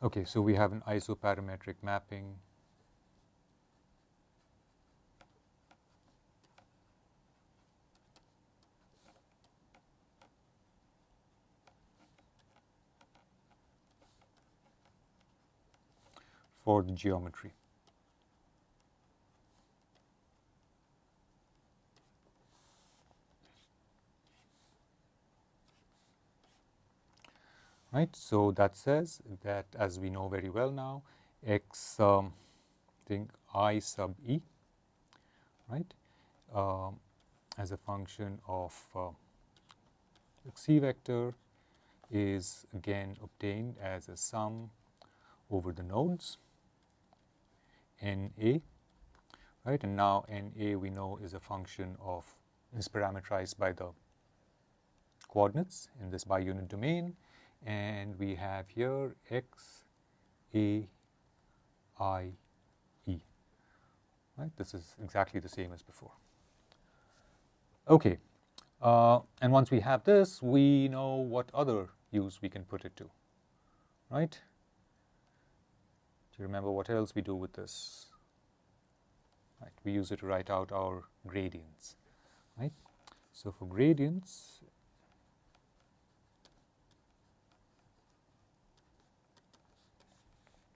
Okay, so we have an isoparametric mapping for the geometry. Right. So, that says that as we know very well now x um, think i sub e right? Um, as a function of uh, c vector is again obtained as a sum over the nodes n a right? And now n a we know is a function of is parameterized by the coordinates in this bi-unit domain and we have here x a i e. Right? This is exactly the same as before. Okay uh, and once we have this we know what other use we can put it to right? Do you remember what else we do with this? Right we use it to write out our gradients right? So for gradients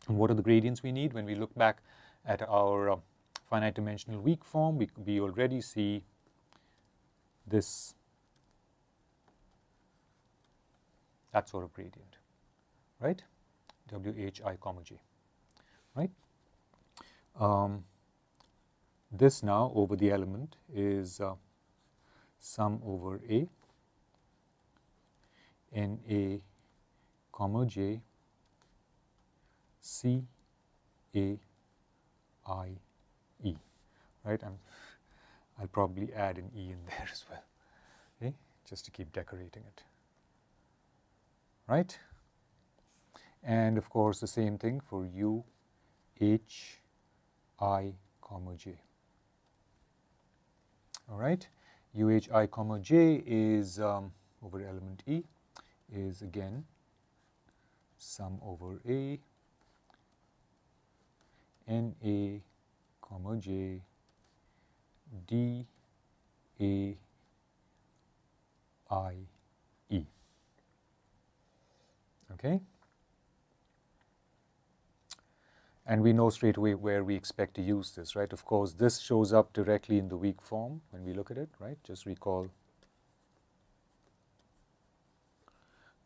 And what are the gradients we need? When we look back at our uh, finite dimensional weak form, we, we already see this, that sort of gradient, right? WHI comma J, right? Um, this now over the element is uh, sum over A, N A comma J C A I E, right? I'm, I'll probably add an E in there as well, okay, just to keep decorating it, right? And of course, the same thing for U, H, I, comma J. All right, U, H, I, comma J is um, over element E is again sum over A N A comma J D A I E. Okay? And we know straight away where we expect to use this, right? Of course, this shows up directly in the weak form when we look at it, right? Just recall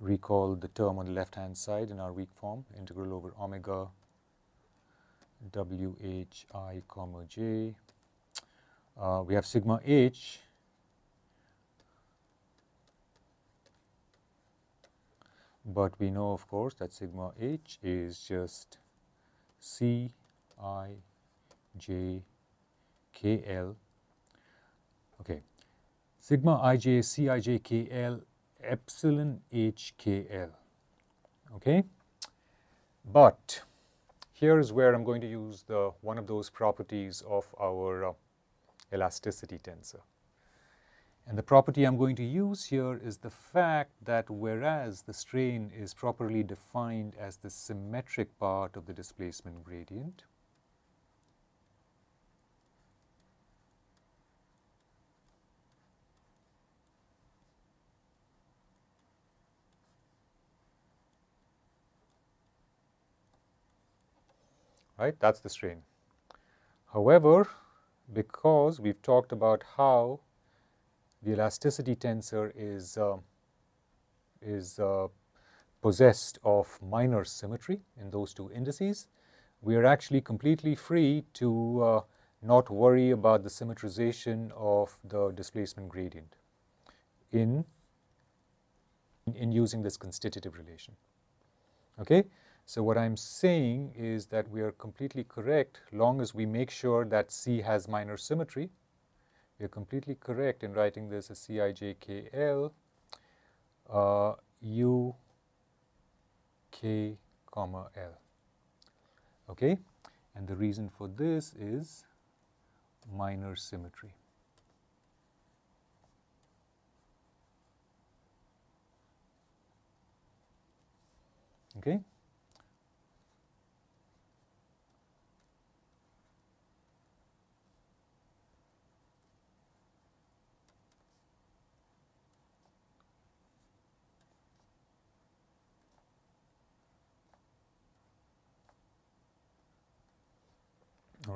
recall the term on the left hand side in our weak form, integral over omega w h i comma j. Uh, we have sigma h. But we know of course that sigma h is just c i j k l. Okay. Sigma i j c i j k l epsilon h k l. Okay? But here is where I'm going to use the one of those properties of our uh, elasticity tensor. And the property I'm going to use here is the fact that whereas the strain is properly defined as the symmetric part of the displacement gradient, right? That's the strain. However, because we've talked about how the elasticity tensor is, uh, is uh, possessed of minor symmetry in those two indices, we are actually completely free to uh, not worry about the symmetrization of the displacement gradient in, in using this constitutive relation. Okay? So what I'm saying is that we are completely correct long as we make sure that C has minor symmetry. We are completely correct in writing this as Cijkl uh, U K comma L. Okay, and the reason for this is minor symmetry. Okay.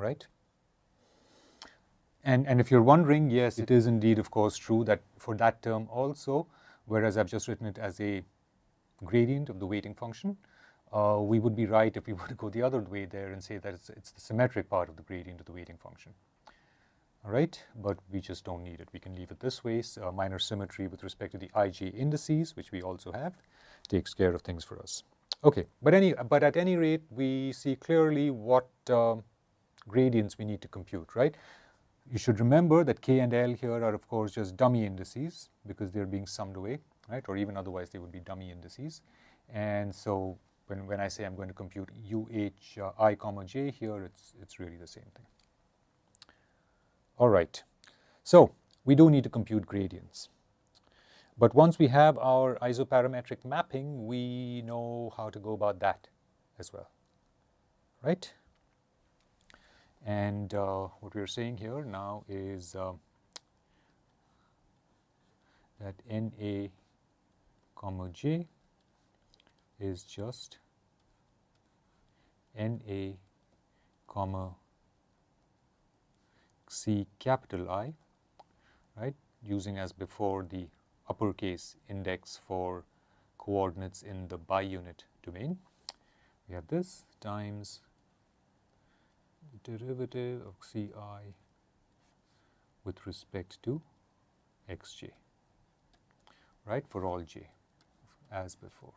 Right? And, and if you're wondering, yes, it is indeed, of course, true that for that term also, whereas I've just written it as a gradient of the weighting function, uh, we would be right if we were to go the other way there and say that it's, it's the symmetric part of the gradient of the weighting function. All right, but we just don't need it. We can leave it this way. So, uh, minor symmetry with respect to the ij indices, which we also have, takes care of things for us. Okay, but any but at any rate, we see clearly what uh, gradients we need to compute, right? You should remember that k and l here are of course just dummy indices because they're being summed away, right? Or even otherwise they would be dummy indices. And so when, when I say I'm going to compute uh, i comma j here, it's, it's really the same thing. All right. So we do need to compute gradients. But once we have our isoparametric mapping, we know how to go about that as well, right? And uh, what we are saying here now is uh, that NA comma J is just NA comma C capital I, right, using as before the uppercase index for coordinates in the bi-unit domain. We have this times derivative of Ci with respect to xj, right, for all j as before.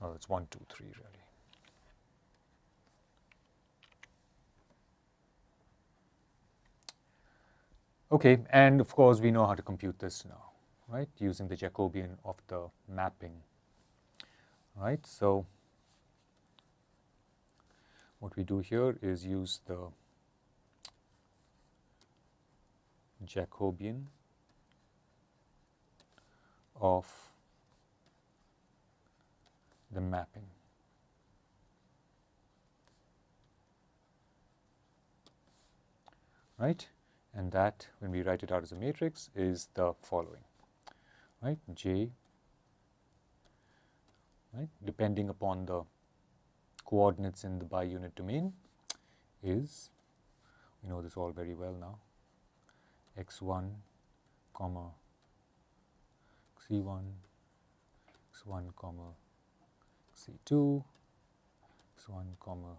Well, it's 1, 2, 3 really. Okay, and of course we know how to compute this now, right, using the Jacobian of the mapping, right. So, what we do here is use the Jacobian of the mapping. Right? and that when we write it out as a matrix is the following right j right depending upon the coordinates in the bi-unit domain is we know this all very well now x1 comma c1 x1 comma c2 x1 comma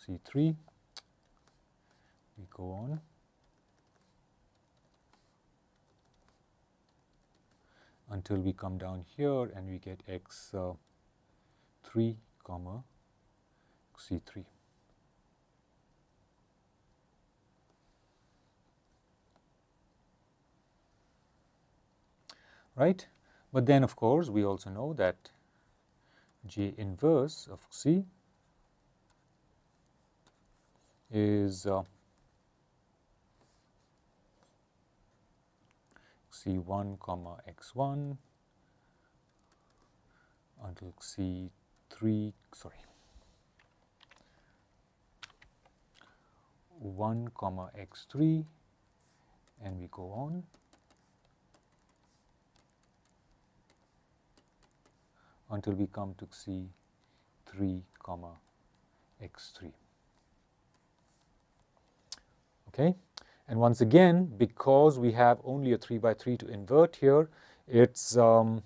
c3 we go on. until we come down here and we get x uh, 3 comma c3. Right? But then of course, we also know that J inverse of C is uh, c1 comma x1 until c3 sorry. 1 comma x3 and we go on. Until we come to c3 comma x3 okay? And once again, because we have only a 3 by 3 to invert here, it's um,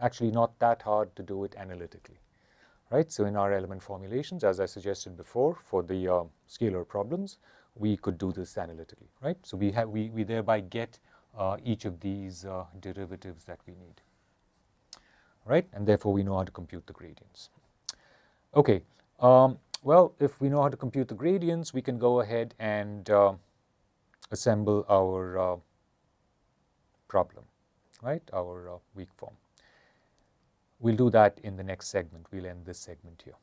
actually not that hard to do it analytically. Right? So in our element formulations, as I suggested before, for the uh, scalar problems, we could do this analytically. Right? So we, have, we, we thereby get uh, each of these uh, derivatives that we need. Right? And therefore, we know how to compute the gradients. Okay. Um, well, if we know how to compute the gradients, we can go ahead and uh, assemble our uh, problem, right, our uh, weak form. We'll do that in the next segment. We'll end this segment here.